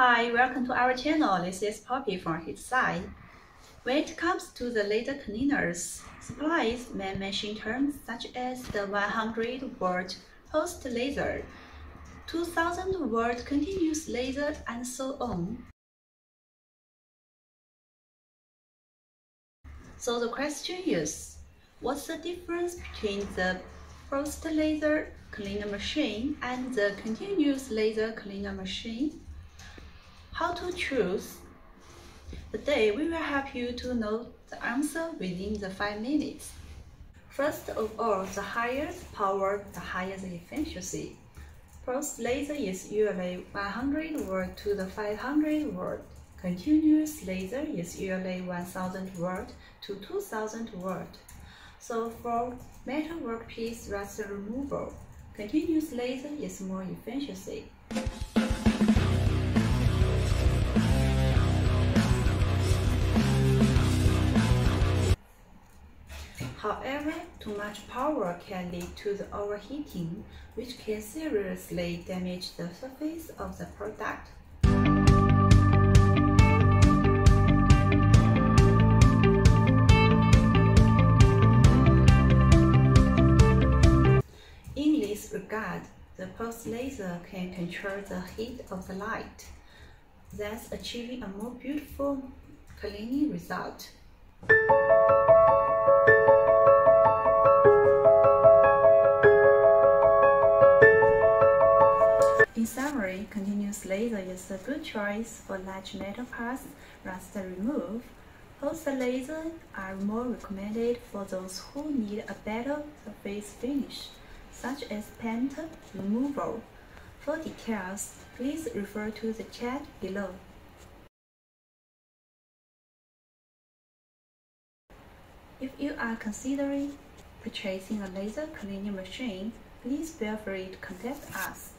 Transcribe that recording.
Hi, welcome to our channel. This is Poppy from HeatSign. When it comes to the laser cleaners, supplies may mention terms such as the 100 watt pulsed laser, 2000 watt continuous laser, and so on. So the question is, what's the difference between the pulsed laser cleaner machine and the continuous laser cleaner machine? How to choose? Today we will help you to know the answer within the 5 minutes. First of all, the higher power, the higher the efficiency. Pulse laser is usually 100 watt to the 500 watt. Continuous laser is usually 1000 watt to 2000 watt. So for metal workpiece rust removal, continuous laser is more efficiency. However, too much power can lead to the overheating, which can seriously damage the surface of the product. In this regard, the pulse laser can control the heat of the light, thus achieving a more beautiful cleaning result. Continuous laser is a good choice for large metal parts rust remove. Pulse lasers are more recommended for those who need a better surface finish, such as paint removal. For details, please refer to the chat below. If you are considering purchasing a laser cleaning machine, please feel free to contact us.